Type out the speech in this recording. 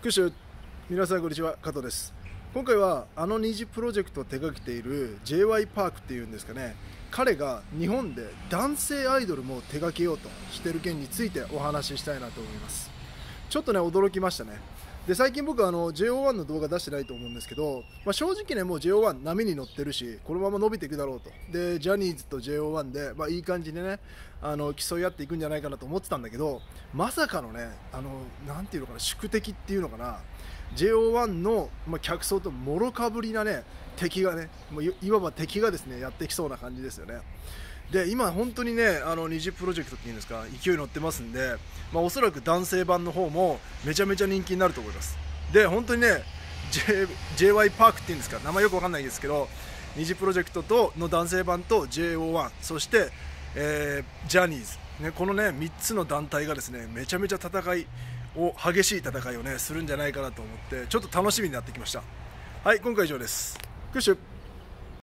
九州皆さんこんにちは加藤です。今回はあの虹プロジェクトを手掛けている JY パークっていうんですかね。彼が日本で男性アイドルも手掛けようとしてる件についてお話ししたいなと思います。ちょっとね驚きましたね。で最近僕あの JO1 の動画出してないと思うんですけど、まあ、正直ねもう JO1 波に乗ってるしこのまま伸びていくだろうと。でジャニーズと JO1 で、まあ、いい感じでねあの競い合っていくんじゃないかなと思ってたんだけどまさかのねあのなていうのかな宿敵っていうのかな JO1 の、まあ、客層ともろかぶりなね敵がねもういいわば敵がですねやってきそうな感じですよね。で今本当にねあの虹プロジェクトっていうんですか勢い乗ってますんで、まあ、おそらく男性版の方もめちゃめちゃ人気になると思います。で本当にね、J、JY パークっていうんですか名前よくわかんないですけど虹プロジェクトとの男性版と JO1 そして、えー、ジャニーズ、ね、このね3つの団体がですねめちゃめちゃ戦いを激しい戦いをねするんじゃないかなと思ってちょっと楽しみになってきました。はい今回以上です。クッシュ。